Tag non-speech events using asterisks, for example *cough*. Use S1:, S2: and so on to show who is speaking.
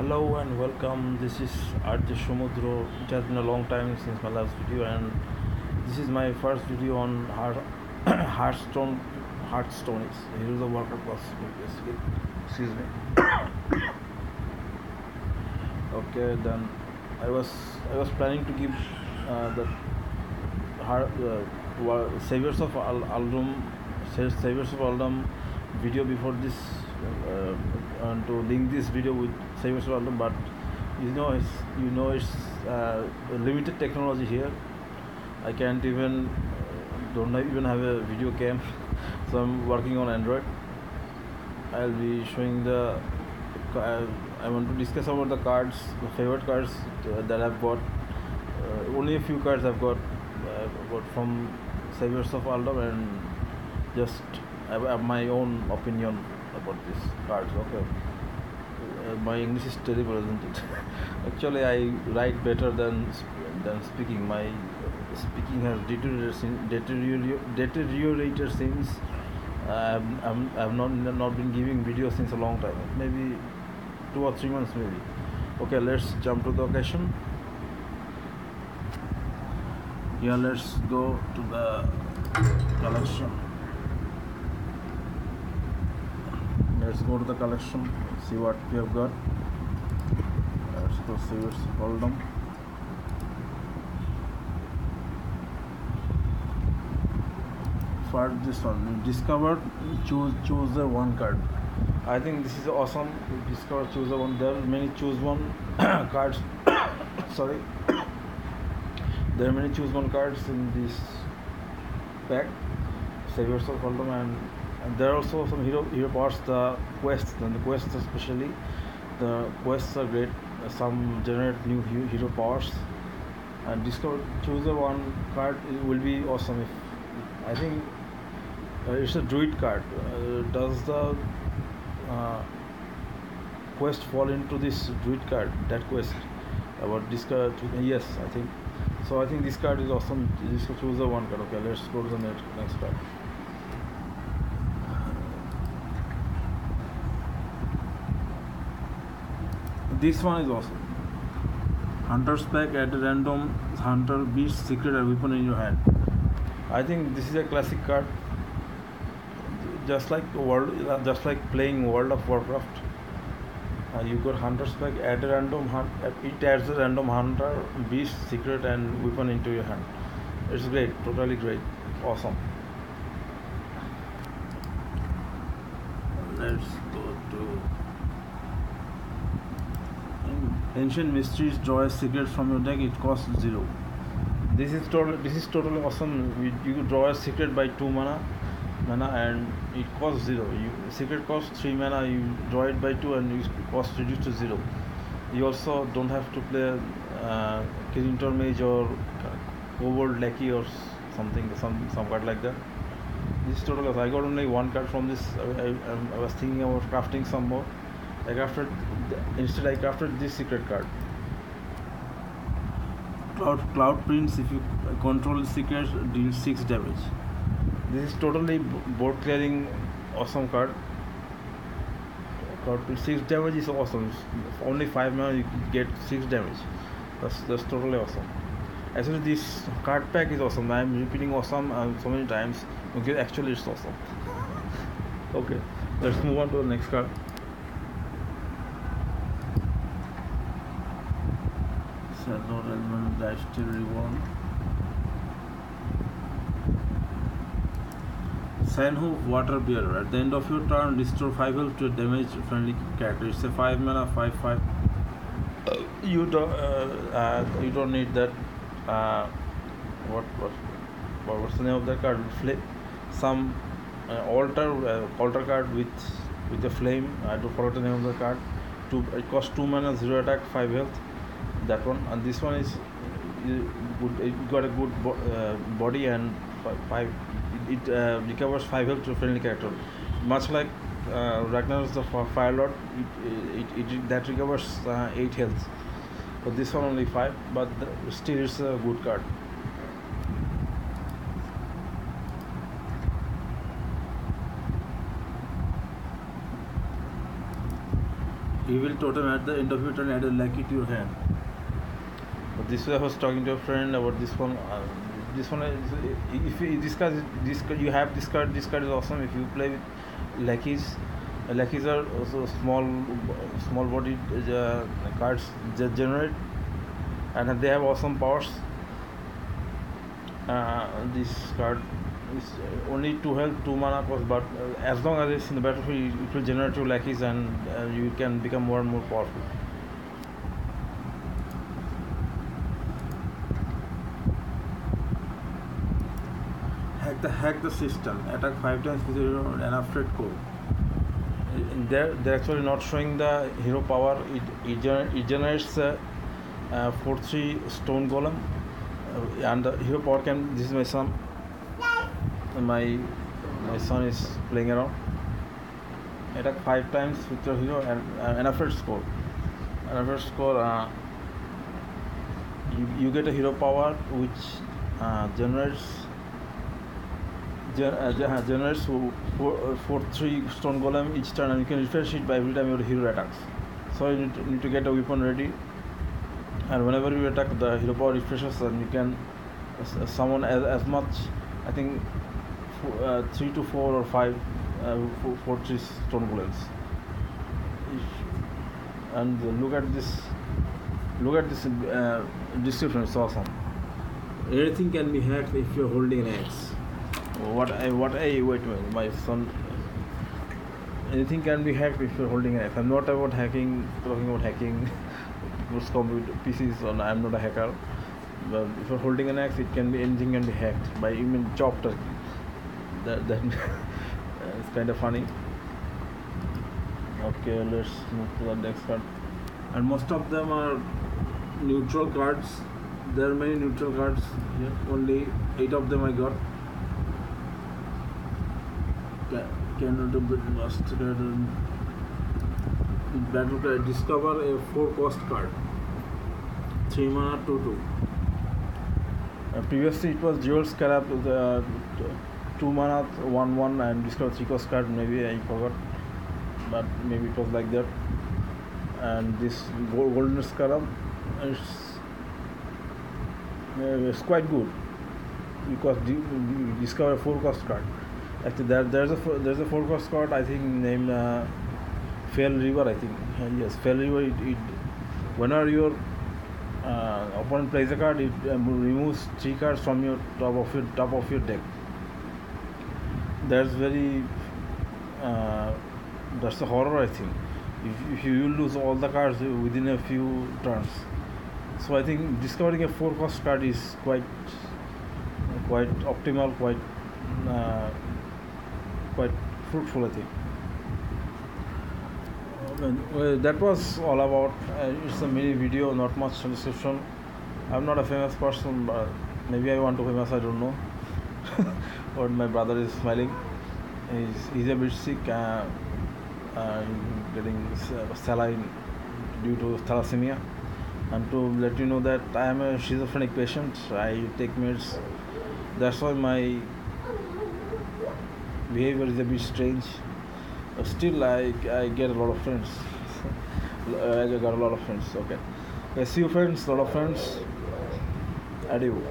S1: Hello and welcome. This is Arjay Somudro. It has been a long time since my last video, and this is my first video on Heart- *coughs* Hearthstone. Hearthstone is Heroes of Warcraft Plus. basically. Excuse me. *coughs* okay, then I was I was planning to give uh, the Har- uh, Saviors of Al- Uldum Saviors of Uldum video before this uh, and to link this video with of Uldum, but you know it's you know it's uh, limited technology here. I can't even uh, don't even have a video cam, *laughs* so I'm working on Android. I'll be showing the. Uh, I want to discuss about the cards, the favorite cards uh, that I've got. Uh, only a few cards I've got, uh, got from Saviors of Uldum and just have my own opinion about these cards. Okay. Uh, my English is terrible, isn't it? *laughs* Actually, I write better than than speaking. My speaking has deteriorated deteriorated since I'm, I'm, I've not not been giving videos since a long time. Maybe two or three months, maybe. Okay, let's jump to the occasion. Yeah, let's go to the collection. Let's go to the collection, see what we have got. Let's go see hold them. For this one, discover, choose choose the one card. I think this is awesome. Discover, choose the one. There are many choose one *coughs* cards. *coughs* Sorry, *coughs* there are many choose one cards in this pack. Saviors of Goldom and, and there are also some hero hero parts. The quests and the quests especially, the quests are great. Some generate new hero parts, And discover choose the one card it will be awesome. If I think uh, it's a druid card. Uh, does the uh, quest fall into this druid card? That quest about this card? Yes, I think. So I think this card is awesome. Just choose the one card. Okay, let's go to the next next card. This one is awesome. Hunter's pack at random hunter beats secret and weapon in your hand. I think this is a classic card. Just like world, just like playing World of Warcraft. Uh, you got Hunter's pack at a random hunt. It adds a random hunter beast secret and weapon into your hand. It's great, totally great, awesome. Let's go to Ancient Mysteries. Draw a secret from your deck. It costs zero. This is total. This is totally awesome. You, draw a secret by two mana, mana, and it costs zero. You secret costs three mana. You draw it by two, and you cost reduced to zero. You also don't have to play uh, Kirin Tor Mage or Kobold Lackey or something, some some card like that. This awesome. I got only one card from this. I, I, I was thinking about crafting some more. I crafted instead. I crafted this secret card. Cloud Cloud Prince. If you control secret, deal six damage. This is totally board clearing, awesome card. Cloud Prince six damage is awesome. Only five mana you get six damage. That's that's totally awesome. Actually, this card pack is awesome. I'm repeating awesome uh, so many times. Okay, actually, it's awesome. *laughs* okay, let's move on to the next card. Element Dash Steel Reborn. Sandhoof Waterbearer. At the end of your turn, restore 5 health to a damage friendly character. It's a 5 mana, 5 5. You don't, uh, uh, you don't need that. Uh, what, what, what, the name of that card? Flip. Some uh, altar, uh, altar card with with a flame. I don't forget the name of the card. Two, it costs 2 mana, 0 attack, 5 health that one and this one is good it got a good bo- uh, body and fi- five it, it uh, recovers five health to friendly character. Much like uh, Ragnaros the Fi- Fire Lord it, it, it that recovers uh, eight health. But this one only five but the, still it's a good card. Evil totem at the end of your turn add a Lackey to your hand this way I was talking to a friend about this one uh, this one if you this card this card, you have this card this card is awesome if you play with lackeys uh, lackeys are also small small bodied uh, cards that generate and they have awesome powers uh, this card is only two health, two mana cost, but uh, as long as it's in the battlefield, it will generate two lackeys and uh, you can become more and more powerful. Hack the hack the system. Attack five times with your an afraid code. They're, they're actually not showing the hero power. It, it, it generates a uh, 4 3 stone golem. Uh, and the hero power can. This is my son my my son is playing around. Attack five times with your hero and uh, Anraphet's Core. An effort score. Uh, you, you get a hero power which uh, generates gen, generates four, uh, four three stone golem each turn and you can refresh it by every time your hero attacks. So you need to, need to get a weapon ready and whenever you attack the hero power refreshes and you can uh, summon as, as much I think uh, three to four or five uh, fortress stone golems. And look at this. Look at this uh, description. It's awesome. Anything can be hacked if you're holding an axe. What I what I wait my son. Anything can be hacked if you're holding an axe. I'm not about hacking. Talking about hacking. *laughs* Most computer PCs. On I'm not a hacker. But if you're holding an axe, it can be anything can be hacked by even chopped that that *laughs* it's kind of funny okay let's move to the next card and most of them are neutral cards there are many neutral cards here only eight of them i got cannot must battle discover a four cost card three mana two two uh, previously it was Jeweled Scarab the uh, two mana, one one, and discover three cost card. Maybe I forgot, but maybe it was like that. And this golden scarab is uh, it's quite good because you discover four cost card. Actually, there, there's a there's a cost card I think named uh, Fel Reaver. I think yes, Fel Reaver. It, it whenever your uh, opponent plays a card, it um, removes three cards from your top of your top of your deck that's very uh, that's a horror I think if, if you lose all the cards within a few turns so I think discovering a four cost card is quite quite optimal quite uh, quite fruitful I think well, that was all about uh, it's a mini video not much description I'm not a famous person but maybe I want to famous I don't know *laughs* but my brother is smiling. He's, he's a bit sick, uh, uh, getting saline due to thalassemia. And to let you know that I am a schizophrenic patient, I take meds. That's why my behavior is a bit strange. But still, I, I get a lot of friends. *laughs* I got a lot of friends. Okay. I see you, friends. A lot of friends. Adieu.